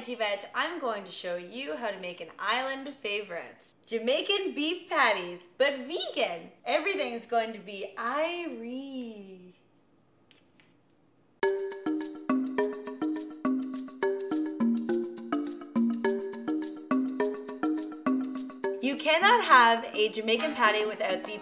Edgy Veg, I'm going to show you how to make an island favorite. Jamaican beef patties, but vegan. Everything's going to be Irie. You cannot have a Jamaican patty without the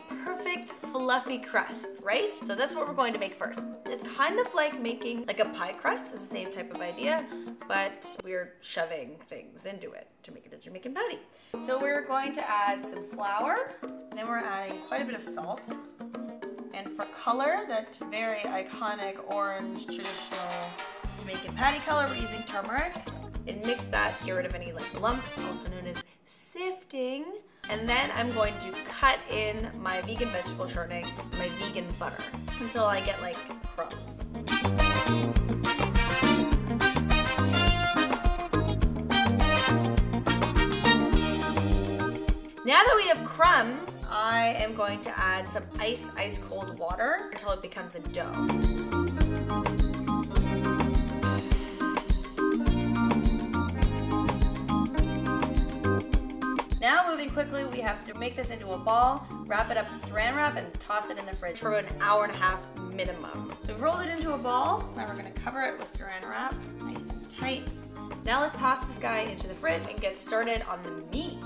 fluffy crust, right? So that's what we're going to make first. It's kind of like making like a pie crust, it's the same type of idea, but we're shoving things into it to make it a Jamaican patty. So we're going to add some flour, then we're adding quite a bit of salt, and for color, that very iconic orange traditional Jamaican patty color, we're using turmeric. And mix that to get rid of any like lumps, also known as sifting. And then I'm going to cut in my vegan vegetable shortening, my vegan butter, until I get like crumbs. Now that we have crumbs, I am going to add some ice, ice cold water until it becomes a dough. Moving quickly, we have to make this into a ball, wrap it up saran wrap, and toss it in the fridge for an hour and a half minimum. So we rolled it into a ball. Now we're gonna cover it with saran wrap, nice and tight. Now let's toss this guy into the fridge and get started on the meat.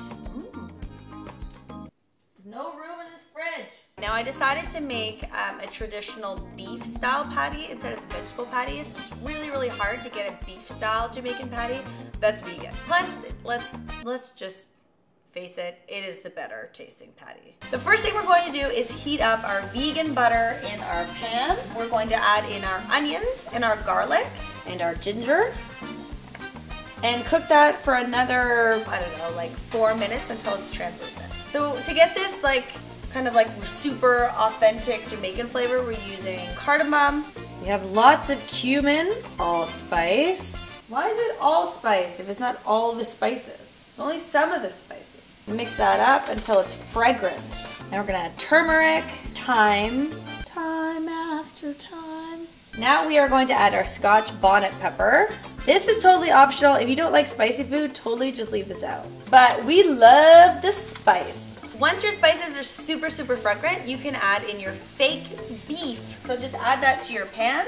There's no room in this fridge. Now I decided to make um, a traditional beef style patty instead of the vegetable patties. It's really, really hard to get a beef style Jamaican patty that's vegan. Plus, let's let's just face it, it is the better tasting patty. The first thing we're going to do is heat up our vegan butter in our pan. We're going to add in our onions and our garlic and our ginger and cook that for another, I don't know, like four minutes until it's translucent. So to get this like kind of like super authentic Jamaican flavor, we're using cardamom. We have lots of cumin, allspice. Why is it allspice if it's not all the spices? It's Only some of the spices. Mix that up until it's fragrant. Now we're gonna add turmeric, thyme, time after time. Now we are going to add our scotch bonnet pepper. This is totally optional. If you don't like spicy food, totally just leave this out. But we love the spice. Once your spices are super, super fragrant, you can add in your fake beef. So just add that to your pan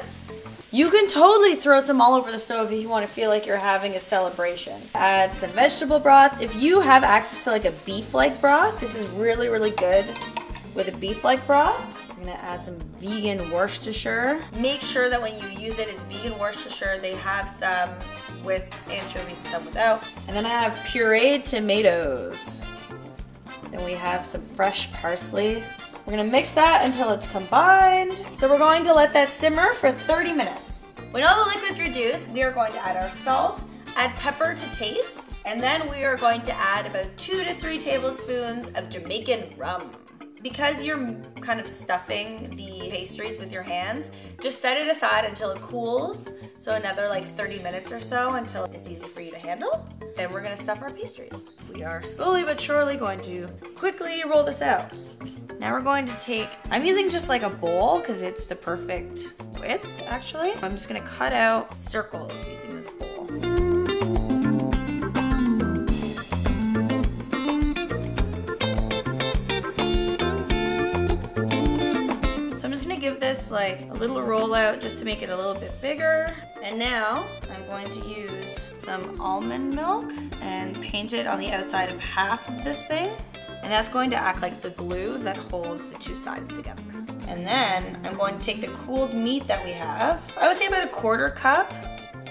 you can totally throw some all over the stove if you want to feel like you're having a celebration. Add some vegetable broth. If you have access to like a beef-like broth, this is really, really good with a beef-like broth. I'm gonna add some vegan Worcestershire. Make sure that when you use it, it's vegan Worcestershire. They have some with anchovies and some without. And then I have pureed tomatoes. Then we have some fresh parsley. We're gonna mix that until it's combined. So we're going to let that simmer for 30 minutes. When all the liquid's reduced, we are going to add our salt, add pepper to taste, and then we are going to add about two to three tablespoons of Jamaican rum. Because you're kind of stuffing the pastries with your hands, just set it aside until it cools. So another like 30 minutes or so until it's easy for you to handle. Then we're gonna stuff our pastries. We are slowly but surely going to quickly roll this out. Now we're going to take, I'm using just like a bowl because it's the perfect width actually. I'm just gonna cut out circles using this bowl. So I'm just gonna give this like a little rollout just to make it a little bit bigger. And now I'm going to use some almond milk and paint it on the outside of half of this thing. And that's going to act like the glue that holds the two sides together. And then I'm going to take the cooled meat that we have, I would say about a quarter cup,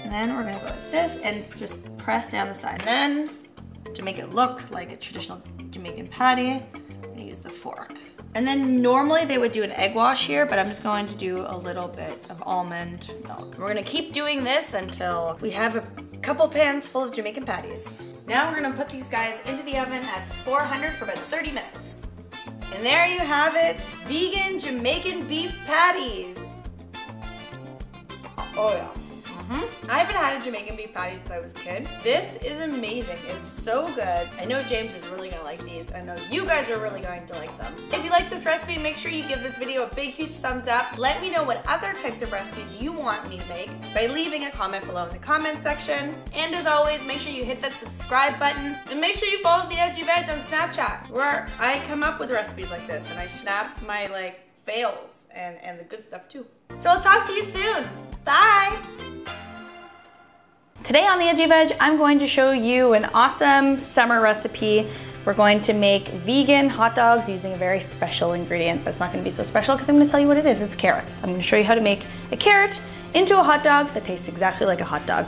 and then we're gonna go like this and just press down the side. And then to make it look like a traditional Jamaican patty, I'm gonna use the fork. And then normally they would do an egg wash here, but I'm just going to do a little bit of almond milk. We're gonna keep doing this until we have a couple pans full of Jamaican patties. Now we're gonna put these guys into the oven at 400 for about 30 minutes. And there you have it, vegan Jamaican beef patties. Oh yeah. Mm-hmm. I haven't had a Jamaican beef patty since I was a kid. This is amazing. It's so good. I know James is really gonna like these. I know you guys are really going to like them. If you like this recipe, make sure you give this video a big, huge thumbs up. Let me know what other types of recipes you want me to make by leaving a comment below in the comment section. And as always, make sure you hit that subscribe button and make sure you follow the Edgy Veg on Snapchat where I come up with recipes like this and I snap my like fails and, and the good stuff too. So I'll talk to you soon. Bye. Today on the Edgy Veg, I'm going to show you an awesome summer recipe. We're going to make vegan hot dogs using a very special ingredient, but it's not gonna be so special because I'm gonna tell you what it is. It's carrots. I'm gonna show you how to make a carrot into a hot dog that tastes exactly like a hot dog.